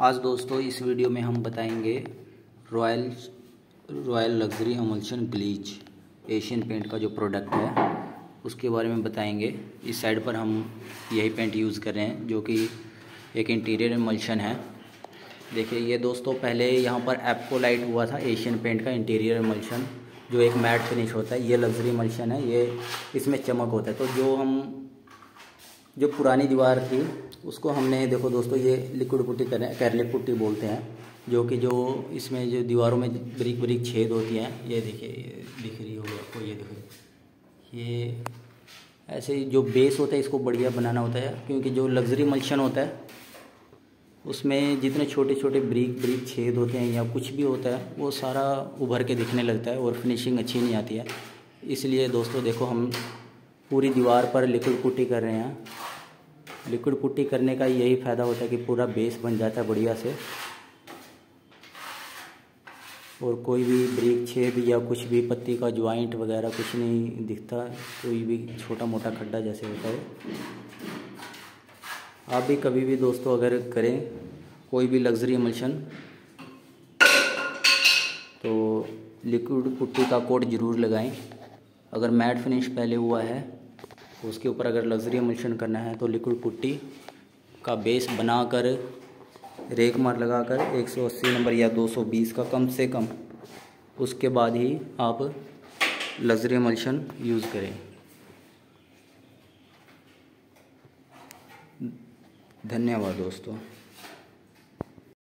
आज दोस्तों, इस वीडियो में हम बताएँगे royal royal luxury emulsion bleach Asian paint का जो प्रोडक्ट है, उसके बारे में बताएँगे। इस साइड पर हम यही पेंट यूज़ कर रहे हैं, जो कि एक इंटीरियर एमल्शन है। देखिए, ये दोस्तों, पहले यहाँ पर एप्को लाइट हुआ था एशियन पेंट का इंटीरियर एमल्शन जो एक मैट फिनिश होता है। ये लग्जरी एमल्शन है, ये इसमें चमक होता है। तो जो हम, जो पुरानी दीवार थी उसको हमने, देखो दोस्तों, ये लिक्विड पुट्टी करें कैरलिक पुट्टी बोलते हैं, जो कि जो इसमें जो दीवारों में ब्रिक ब्रिक छेद होती हैं, ये देखिए दिख रही होगी आपको, ये देखो। ये ऐसे जो बेस होता है, इसको बढ़िया बनाना होता है, क्योंकि जो लग्जरी मल्शन होता है, उसमें जितने छोटे छोटे ब्रीक ब्रीक छेद होते हैं या कुछ भी होता है, वो सारा उभर के दिखने लगता है और फिनिशिंग अच्छी नहीं आती है। इसलिए दोस्तों, देखो, हम पूरी दीवार पर लिक्विड पुट्टी कर रहे हैं। लिक्विड पुट्टी करने का यही फ़ायदा होता है कि पूरा बेस बन जाता है बढ़िया से। और कोई भी ब्रेक छेद या कुछ भी पत्ती का ज्वाइंट वगैरह कुछ नहीं दिखता, कोई भी छोटा मोटा खड्डा जैसे होता है। आप भी कभी भी दोस्तों अगर करें कोई भी लग्जरी एमल्शन तो लिक्विड पुट्टी का कोट ज़रूर लगाएँ। अगर मैट फिनिश पहले हुआ है उसके ऊपर अगर लग्जरी एमल्शन करना है तो लिक्विड पुट्टी का बेस बनाकर रेक मार लगाकर 180 नंबर या 220 का कम से कम उसके बाद ही आप लग्जरी एमल्शन यूज़ करें। धन्यवाद दोस्तों।